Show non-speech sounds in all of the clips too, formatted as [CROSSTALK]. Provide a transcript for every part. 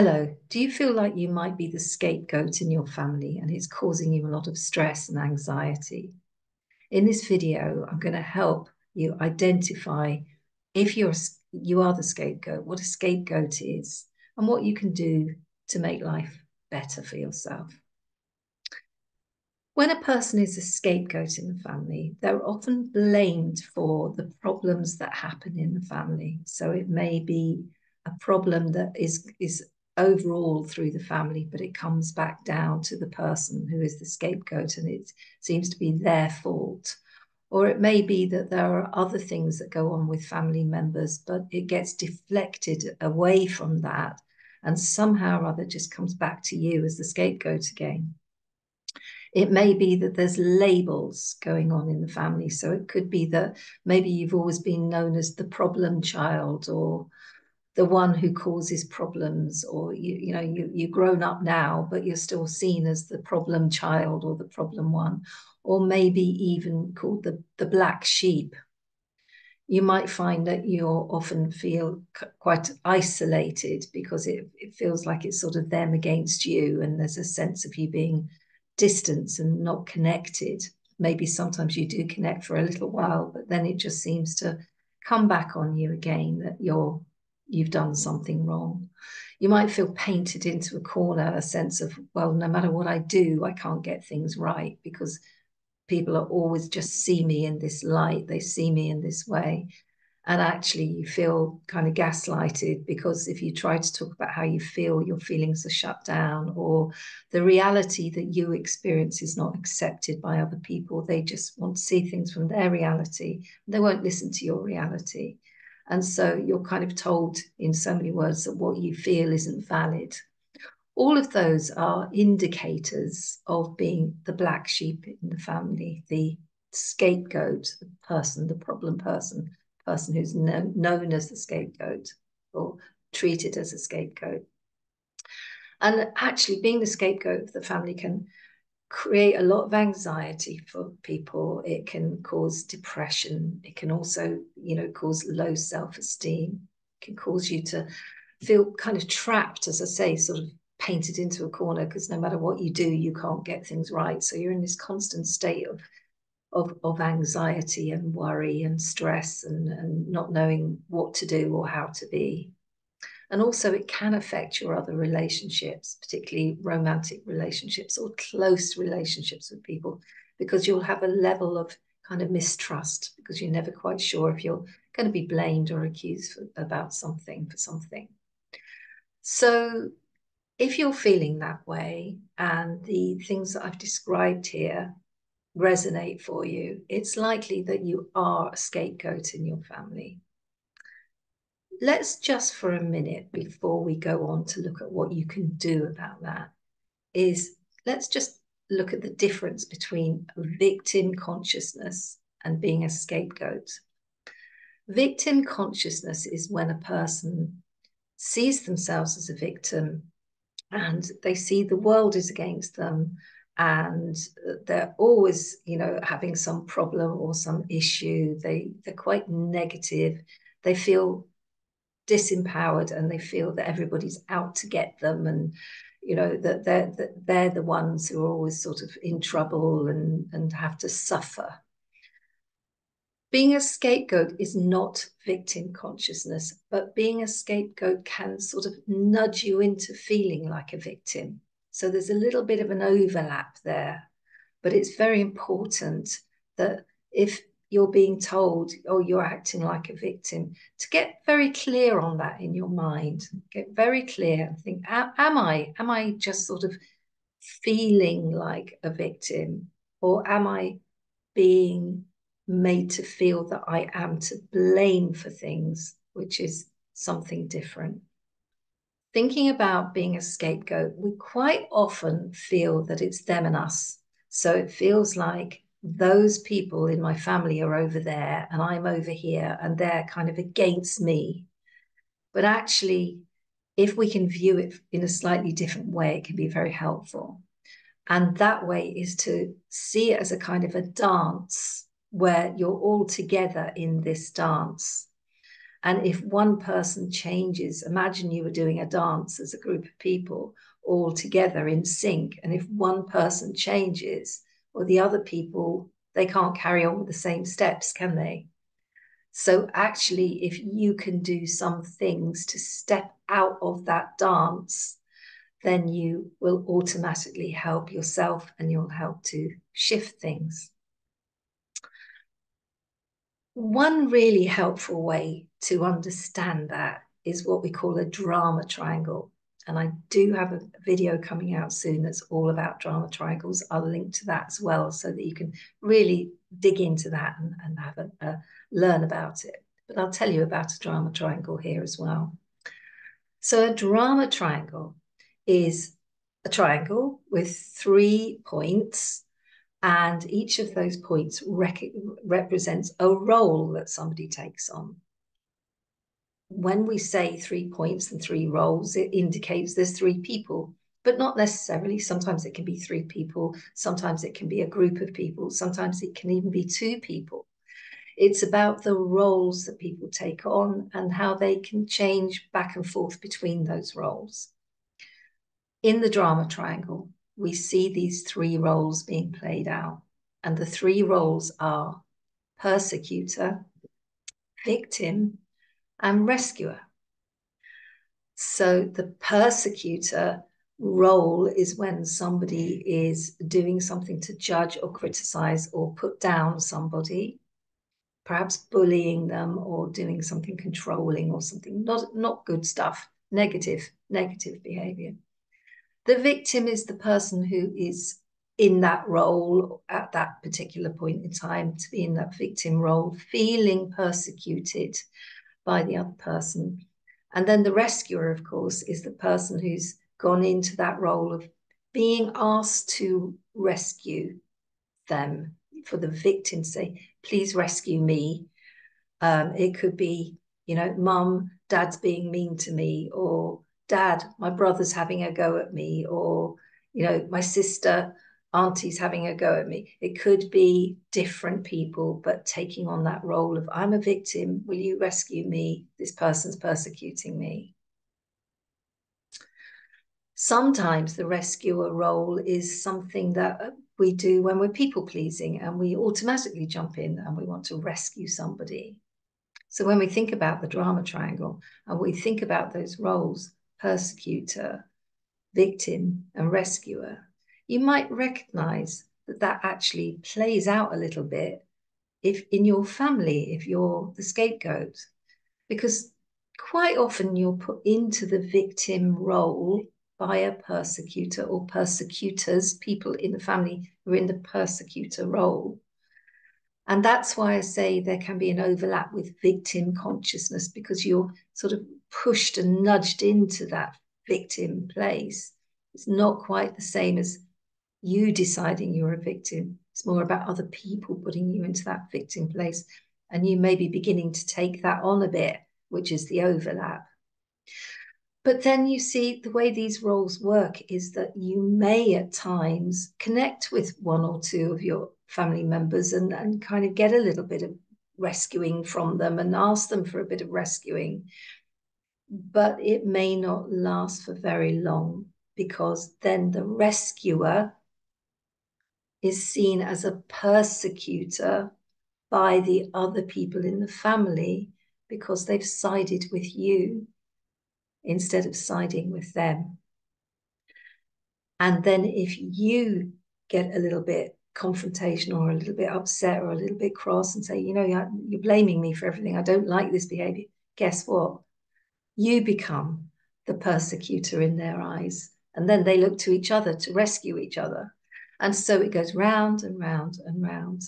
Hello, do you feel like you might be the scapegoat in your family and it's causing you a lot of stress and anxiety? In this video, I'm going to help you identify if you're you are the scapegoat, what a scapegoat is, and what you can do to make life better for yourself. When a person is a scapegoat in the family, they're often blamed for the problems that happen in the family. So it may be a problem that is is overall through the family, but it comes back down to the person who is the scapegoat and it seems to be their fault. Or it may be that there are other things that go on with family members, but it gets deflected away from that and somehow or other just comes back to you as the scapegoat again. It may be that there's labels going on in the family. So it could be that maybe you've always been known as the problem child or the one who causes problems or you you know you you've grown up now but you're still seen as the problem child or the problem one or maybe even called the the black sheep. You might find that you often feel quite isolated because it, it feels like it's sort of them against you and there's a sense of you being distant and not connected. Maybe sometimes you do connect for a little while but then it just seems to come back on you again that you're you've done something wrong. You might feel painted into a corner, a sense of, well, no matter what I do, I can't get things right because people are always just see me in this light, they see me in this way. And actually, you feel kind of gaslighted because if you try to talk about how you feel, your feelings are shut down, or the reality that you experience is not accepted by other people. They just want to see things from their reality. They won't listen to your reality. And so you're kind of told in so many words that what you feel isn't valid. All of those are indicators of being the black sheep in the family, the scapegoat, the person, the problem person, person who's known, known as the scapegoat or treated as a scapegoat. And actually, being the scapegoat of the family can create a lot of anxiety for people. It can cause depression. It can also, you know, cause low self-esteem. It can cause you to feel kind of trapped, as I say, sort of painted into a corner because no matter what you do, you can't get things right. So you're in this constant state of of, of anxiety and worry and stress and, and not knowing what to do or how to be. And also, it can affect your other relationships, particularly romantic relationships or close relationships with people, because you'll have a level of kind of mistrust because you're never quite sure if you're going to be blamed or accused for, about something for something. So, if you're feeling that way and the things that I've described here resonate for you, it's likely that you are a scapegoat in your family let's just for a minute before we go on to look at what you can do about that is let's just look at the difference between victim consciousness and being a scapegoat. Victim consciousness is when a person sees themselves as a victim and they see the world is against them and they're always you know having some problem or some issue they they're quite negative they feel disempowered and they feel that everybody's out to get them and you know that they're that they're the ones who are always sort of in trouble and and have to suffer. Being a scapegoat is not victim consciousness but being a scapegoat can sort of nudge you into feeling like a victim. So there's a little bit of an overlap there but it's very important that if you're being told, oh, you're acting like a victim, to get very clear on that in your mind. Get very clear and think, am I? Am I just sort of feeling like a victim? Or am I being made to feel that I am to blame for things, which is something different? Thinking about being a scapegoat, we quite often feel that it's them and us. So it feels like those people in my family are over there and I'm over here and they're kind of against me. But actually, if we can view it in a slightly different way, it can be very helpful. And that way is to see it as a kind of a dance where you're all together in this dance. And if one person changes, imagine you were doing a dance as a group of people all together in sync. And if one person changes, or the other people, they can't carry on with the same steps, can they? So, actually, if you can do some things to step out of that dance, then you will automatically help yourself and you'll help to shift things. One really helpful way to understand that is what we call a drama triangle. And I do have a video coming out soon that's all about drama triangles. I'll link to that as well so that you can really dig into that and, and have a, learn about it. But I'll tell you about a drama triangle here as well. So a drama triangle is a triangle with three points and each of those points represents a role that somebody takes on when we say three points and three roles, it indicates there's three people, but not necessarily. Sometimes it can be three people, sometimes it can be a group of people, sometimes it can even be two people. It's about the roles that people take on and how they can change back and forth between those roles. In the drama triangle, we see these three roles being played out, and the three roles are persecutor, victim, and rescuer. So the persecutor role is when somebody is doing something to judge or criticize or put down somebody, perhaps bullying them or doing something controlling or something not, not good stuff, negative, negative behavior. The victim is the person who is in that role at that particular point in time to be in that victim role, feeling persecuted by the other person. And then the rescuer, of course, is the person who's gone into that role of being asked to rescue them for the victim say, please rescue me. Um, it could be, you know, mum, dad's being mean to me, or dad, my brother's having a go at me, or, you know, my sister aunties having a go at me. It could be different people, but taking on that role of I'm a victim. Will you rescue me? This person's persecuting me. Sometimes the rescuer role is something that uh, we do when we're people pleasing and we automatically jump in and we want to rescue somebody. So when we think about the drama triangle and we think about those roles, persecutor, victim, and rescuer, you might recognize that that actually plays out a little bit if in your family, if you're the scapegoat, because quite often you're put into the victim role by a persecutor or persecutors, people in the family who are in the persecutor role. And that's why I say there can be an overlap with victim consciousness because you're sort of pushed and nudged into that victim place. It's not quite the same as you deciding you're a victim. It's more about other people putting you into that victim place. And you may be beginning to take that on a bit, which is the overlap. But then you see the way these roles work is that you may at times connect with one or two of your family members and, and kind of get a little bit of rescuing from them and ask them for a bit of rescuing. But it may not last for very long because then the rescuer is seen as a persecutor by the other people in the family because they've sided with you instead of siding with them. And then if you get a little bit confrontational or a little bit upset or a little bit cross and say, you know, you're, you're blaming me for everything, I don't like this behavior, guess what? You become the persecutor in their eyes. And then they look to each other to rescue each other. And so it goes round and round and round.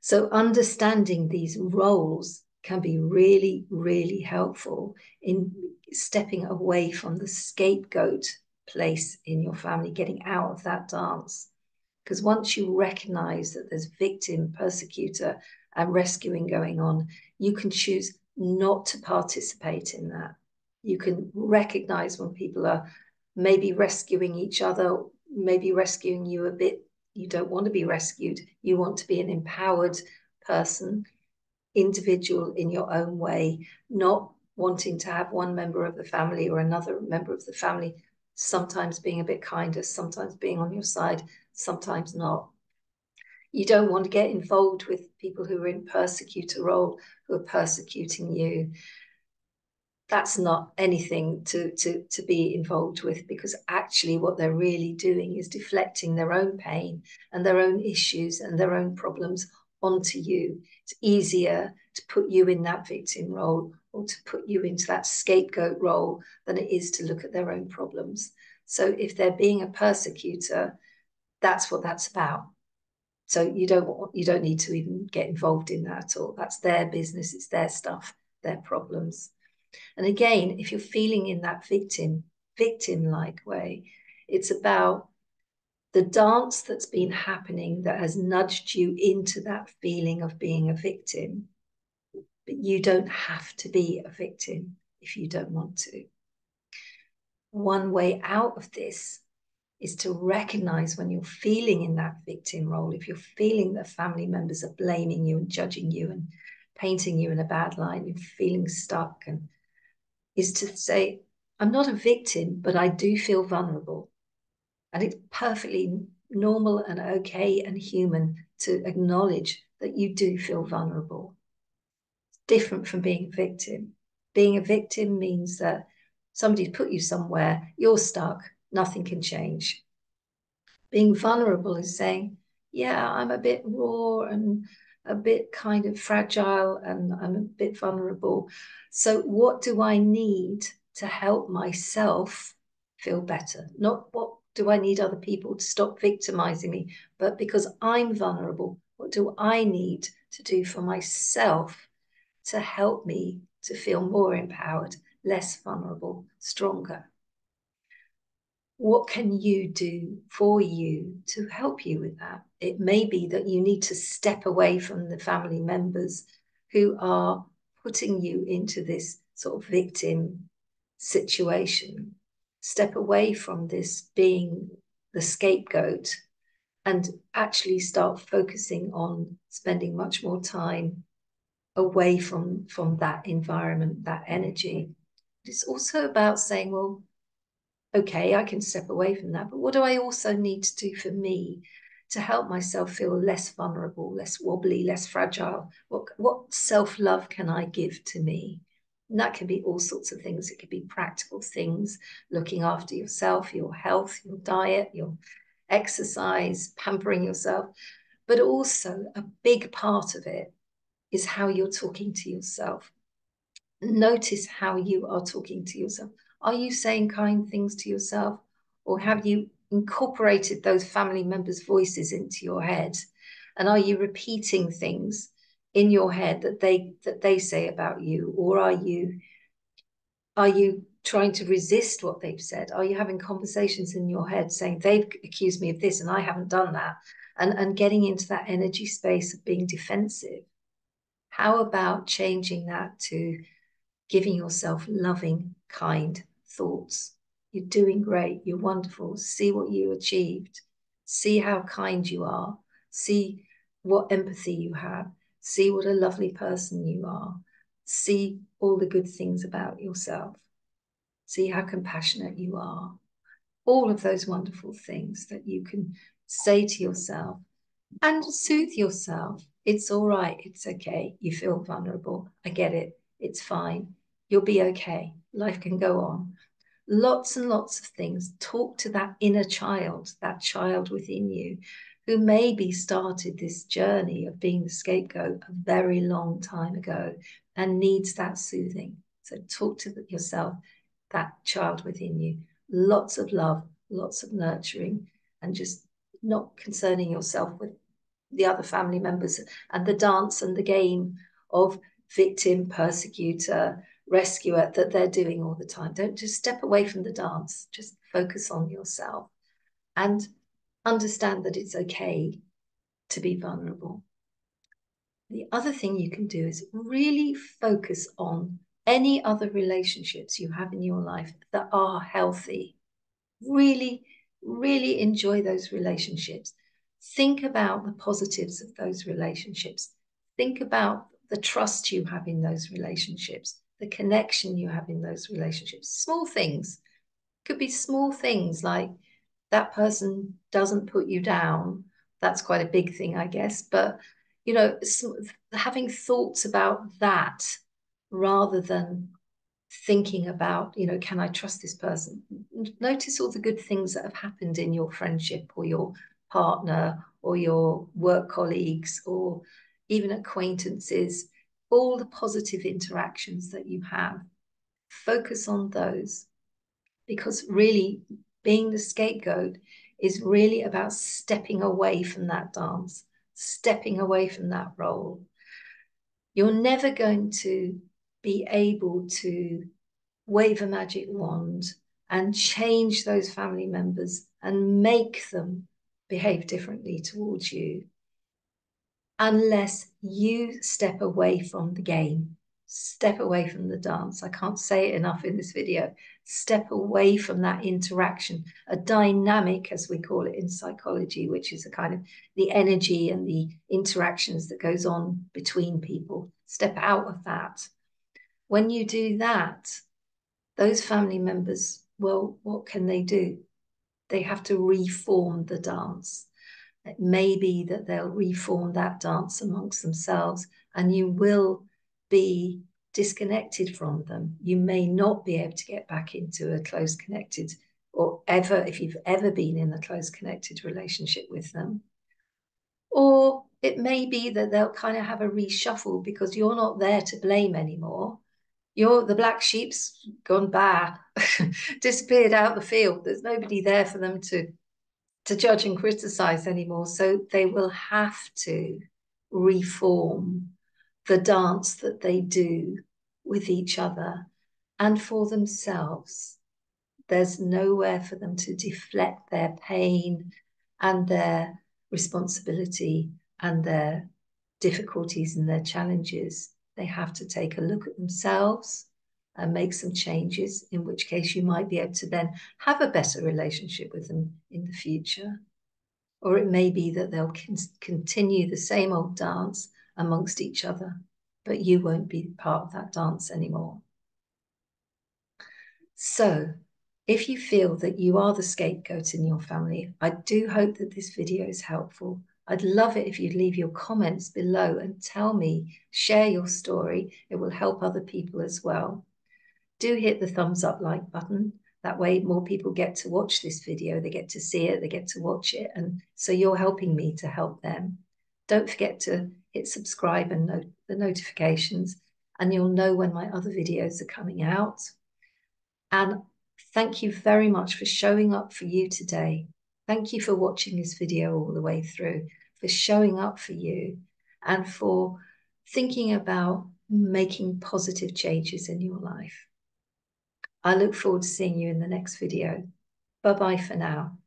So understanding these roles can be really, really helpful in stepping away from the scapegoat place in your family, getting out of that dance. Because once you recognize that there's victim, persecutor, and rescuing going on, you can choose not to participate in that. You can recognize when people are maybe rescuing each other maybe rescuing you a bit. You don't want to be rescued. You want to be an empowered person. individual in your own way, not wanting to have one member of the family or another member of the family, sometimes being a bit kinder, sometimes being on your side, sometimes not. You don't want to get involved with people who are in persecutor role, who are persecuting you. That's not anything to, to, to be involved with because actually what they're really doing is deflecting their own pain and their own issues and their own problems onto you. It's easier to put you in that victim role or to put you into that scapegoat role than it is to look at their own problems. So if they're being a persecutor, that's what that's about. So you don't you don't need to even get involved in that at all. That's their business, it's their stuff, their problems. And again, if you're feeling in that victim, victim-like way, it's about the dance that's been happening that has nudged you into that feeling of being a victim. But you don't have to be a victim if you don't want to. One way out of this is to recognize when you're feeling in that victim role, if you're feeling that family members are blaming you and judging you and painting you in a bad light, you're feeling stuck, and is to say, I'm not a victim, but I do feel vulnerable. And it's perfectly normal and okay and human to acknowledge that you do feel vulnerable. It's different from being a victim. Being a victim means that somebody's put you somewhere, you're stuck, nothing can change. Being vulnerable is saying, yeah, I'm a bit raw and a bit kind of fragile and I'm a bit vulnerable. So, what do I need to help myself feel better? Not what do I need other people to stop victimizing me, but because I'm vulnerable, what do I need to do for myself to help me to feel more empowered, less vulnerable, stronger? What can you do for you to help you with that? It may be that you need to step away from the family members who are putting you into this sort of victim situation. Step away from this being the scapegoat and actually start focusing on spending much more time away from, from that environment, that energy. It's also about saying, well, okay, I can step away from that. But what do I also need to do for me to help myself feel less vulnerable, less wobbly, less fragile? What, what self love can I give to me? And that can be all sorts of things. It could be practical things, looking after yourself, your health, your diet, your exercise, pampering yourself. But also, a big part of it is how you're talking to yourself. Notice how you are talking to yourself. Are you saying kind things to yourself? Or have you incorporated those family members' voices into your head? And are you repeating things in your head that they that they say about you? Or are you are you trying to resist what they've said? Are you having conversations in your head saying they've accused me of this and I haven't done that? And, and getting into that energy space of being defensive. How about changing that to giving yourself loving, kind thoughts. You're doing great. You're wonderful. See what you achieved. See how kind you are. See what empathy you have. See what a lovely person you are. See all the good things about yourself. See how compassionate you are. All of those wonderful things that you can say to yourself and soothe yourself. It's all right. It's okay. You feel vulnerable. I get it. It's fine. You'll be okay. Life can go on. Lots and lots of things. Talk to that inner child, that child within you, who maybe started this journey of being the scapegoat a very long time ago and needs that soothing. So talk to yourself, that child within you. Lots of love, lots of nurturing, and just not concerning yourself with the other family members and the dance and the game of victim, persecutor, rescuer that they're doing all the time. Don't just step away from the dance, just focus on yourself and understand that it's okay to be vulnerable. The other thing you can do is really focus on any other relationships you have in your life that are healthy. Really, really enjoy those relationships. Think about the positives of those relationships. Think about the trust you have in those relationships, the connection you have in those relationships. Small things could be small things like that person doesn't put you down. That's quite a big thing, I guess. But, you know, having thoughts about that rather than thinking about, you know, can I trust this person? Notice all the good things that have happened in your friendship or your partner or your work colleagues or even acquaintances, all the positive interactions that you have. Focus on those because really being the scapegoat is really about stepping away from that dance, stepping away from that role. You're never going to be able to wave a magic wand and change those family members and make them behave differently towards you unless you step away from the game, step away from the dance. I can't say it enough in this video. Step away from that interaction, a dynamic, as we call it in psychology, which is a kind of the energy and the interactions that goes on between people. Step out of that. When you do that, those family members, well, what can they do? They have to reform the dance it may be that they'll reform that dance amongst themselves and you will be disconnected from them. You may not be able to get back into a close connected or ever, if you've ever been in a close connected relationship with them. Or it may be that they'll kind of have a reshuffle because you're not there to blame anymore. You're the black sheep's gone bad, [LAUGHS] disappeared out the field. There's nobody there for them to to judge and criticize anymore. So they will have to reform the dance that they do with each other and for themselves. There's nowhere for them to deflect their pain and their responsibility and their difficulties and their challenges. They have to take a look at themselves and make some changes, in which case you might be able to then have a better relationship with them in the future. Or it may be that they'll con- continue the same old dance amongst each other, but you won't be part of that dance anymore. So, if you feel that you are the scapegoat in your family, I do hope that this video is helpful. I'd love it if you'd leave your comments below and tell me, share your story. It will help other people as well do hit the thumbs up like button. That way more people get to watch this video, they get to see it, they get to watch it. And so you're helping me to help them. Don't forget to hit subscribe and note the notifications and you'll know when my other videos are coming out. And thank you very much for showing up for you today. Thank you for watching this video all the way through, for showing up for you and for thinking about making positive changes in your life. I look forward to seeing you in the next video. Bye bye for now.